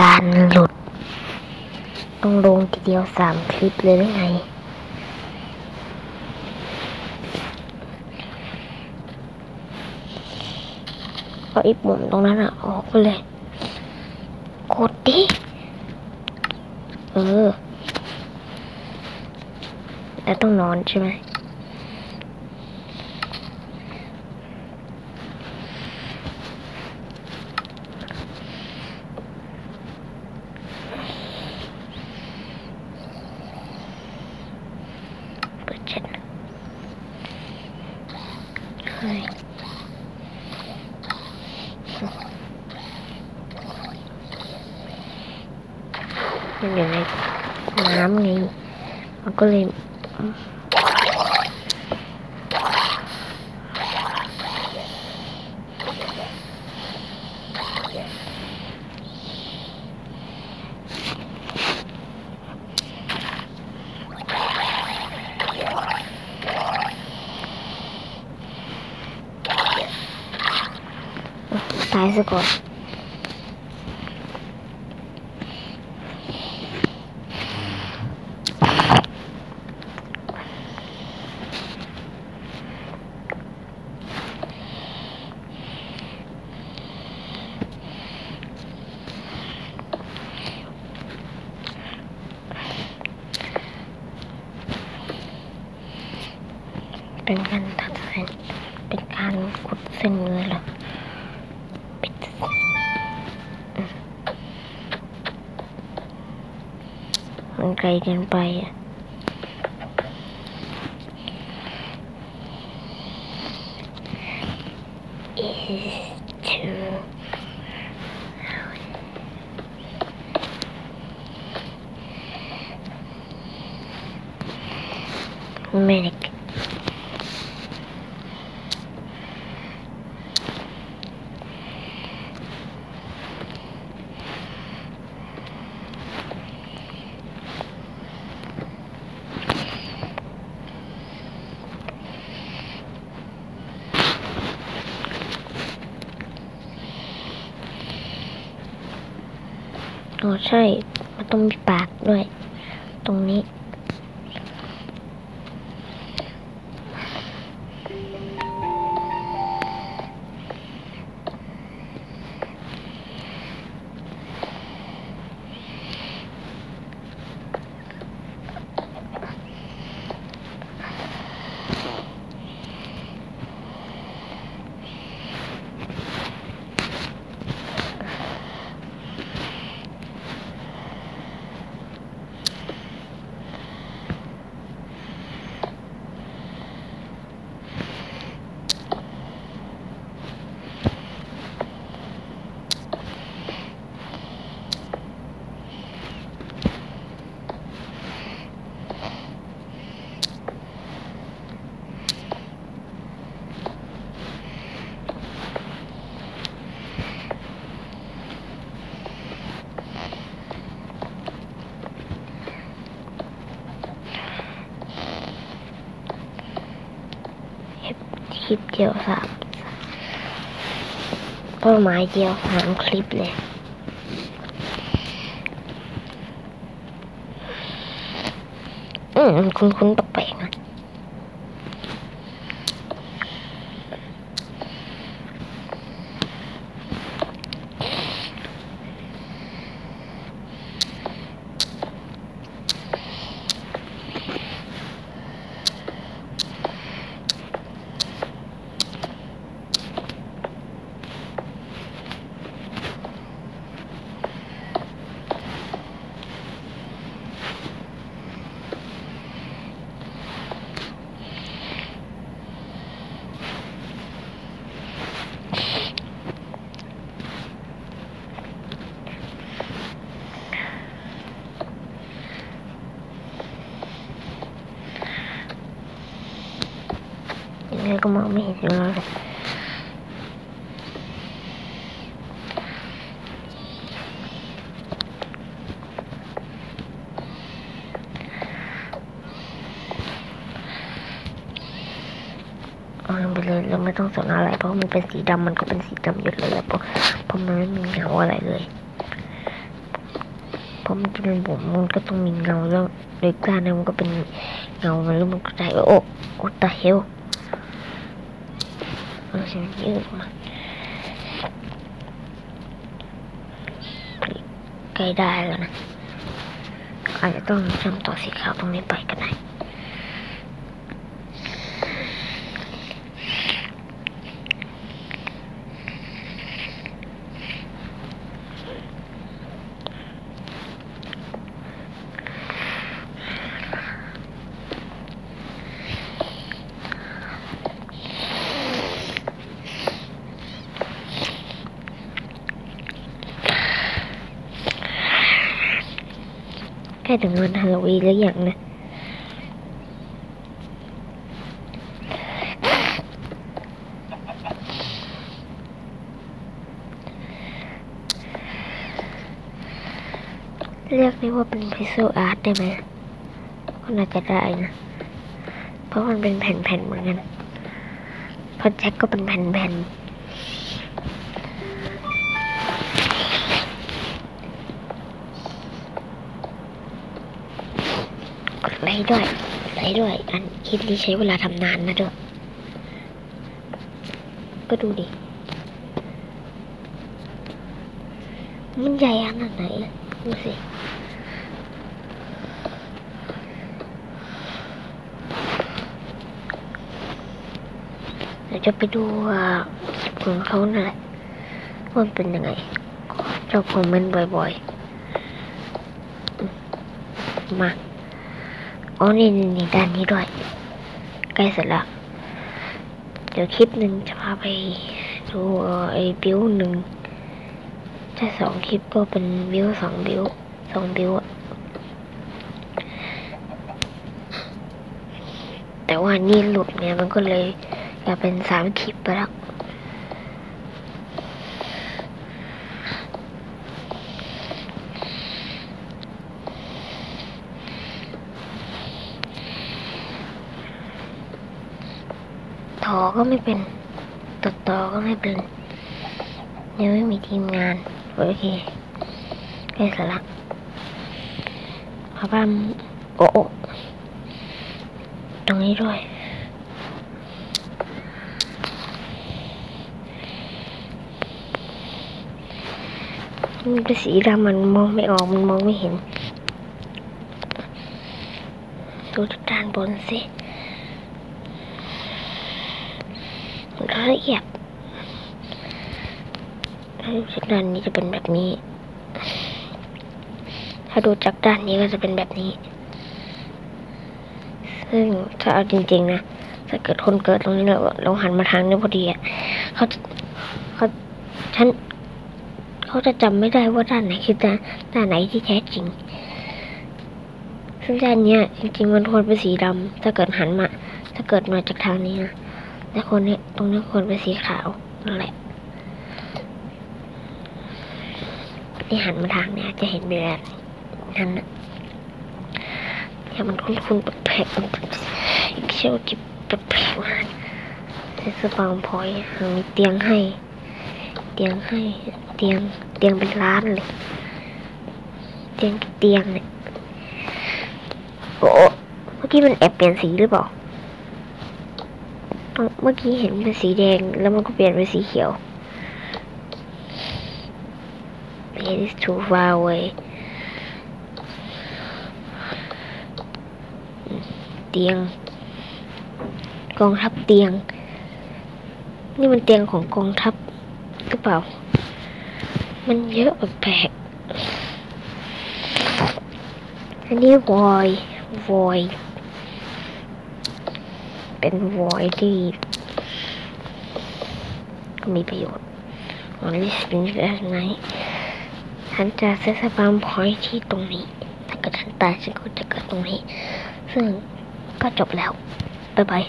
การหลุด ต้องลงทีเดียวสามคลิปเลยหรือไงเอาอีกมุมตรงนั้นอะ ออกไปเลย กดดิ เออ แล้วต้องนอนใช่ไหม เปิดแชท เฮ้ยมันอยู่ในน้ายซะก่อนเป็นการตัดเส้นเป็นการขุดเส้นเลยเหรอ มันไกลเอ๋อใช่ มันต้องมีปากด้วย ตรงนี้ คลิปเดียวสามเป้าหมายเดียวสามคลิปเลยอืม คุณคุณแปลก ๆนะยังไงก็มองไม่เห็นอยู่แล้วลงไปเลยเราไม่ต้องสนอะไรเพราะมันเป็นสีดำมันก็เป็นสีดำอยู่เลยและเพราะเพราะมันไม่มีเงาอะไรเลยเพราะมันเป็นผมมันก็ต้องมีเงาแล้วโดยการนั้นมันก็เป็นเงามันแล้วมันก็ได้โอ้โอ้ตาเฮล เอาสิ่งยืดมาใกล้ได้แล้วนะอาจจะต้องทำต่อสีขาวตรงนี้ไปก็ได้ กล้ถึงวันฮาโลวีนแล้วอย่างนะเรียกได้ว่าเป็นพิซซ่อาร์ตได้ไหมก็น่าจะได้นะ เพราะมันเป็นแผ่นๆเหมือนกันพราะแจ็คก็เป็นแผ่นๆ ไลค์ด้วยไลค์ด้วย อันคลิปนี้ใช้เวลาทำนานนะด้วยก็ดูดิ มันใหญ่ขนาดไหนดูสิเดี๋ยวจะไปดูอ่าคลิปของเขานั่นแหละว่ามันเป็นยังไงเจ้าคอมเมนต์บ่อยๆ มา อ๋อนี่นี่นี่ด้านนี้ด้วย ใกล้เสร็จแล้วเดี๋ยวคลิปหนึ่งจะพาไปดูไอ้บิวหนึ่งถ้าสองคลิปก็เป็นบิวสองบิวสองบิวอะแต่ว่านี่หลุดเนี่ยมันก็เลยกลายเป็นสามคลิปไปแล้ว ถ อก็ไม่เป็น ตัดต่อก็ไม่เป็นยังไม่มีทีมงาน โอเคใกล้เสร็จละพาบ้ามโอ้โอ้ตรงนี้ด้วยมันเป็นสีดำมันมองไม่ออกมันมองไม่เห็น ดูจากด้านบนสิ ละเอียดถ้าดูจากด้านนี้จะเป็นแบบนี้ ถ้าดูจากด้านนี้ก็จะเป็นแบบนี้ ซึ่งถ้าเอาจริง ๆ นะ ถ้าเกิดคนเกิดตรงนี้แล้วเราหันมาทางนี้พอดีอะเขาเขาฉันเขาจะจำไม่ได้ว่าด้านไหนคือด้านด้านไหนที่แท้จริง ซึ่งด้านเนี้ยจริงๆมันควรเป็นสีดำถ้าเกิดหันมา ถ้าเกิดมาจากทางนี้นะ แต่คนเนี้ยตรงนี้ควรเป็นสีขาวนั่นแหละที่หันมาทางเนี้ยจะเห็นเป็นแบบนั้นนะเนี่ยมันคุ้นๆแปลกๆมันเชี่ยวจิบแปลกๆมากในสปางพอยมีเตียงให้ เตียงให้เตียงเตียงเป็นล้านเลยเตียงเตียงเนี่ยโอ้เมื่อกี้มันแอบเปลี่ยนสีหรือเปล่า เมื่อกี้เห็นเป็นสีแดง แล้วมันก็เปลี่ยนเป็นสีเขียว It is too far away เตียง กองทัพเตียง นี่มันเตียงของกองทัพหรือเปล่า มันเยอะแปลกอันนี้วอยวอย เป็นวอยที่มีประโยชน์วันนี้เป็นแบบไหนฉันจะเซตสปามพอยที่ตรงนี้ ถ้าเกิดฉันตายฉันก็จะเกิดตรงนี้ ซึ่งก็จบแล้ว บ๊ายบาย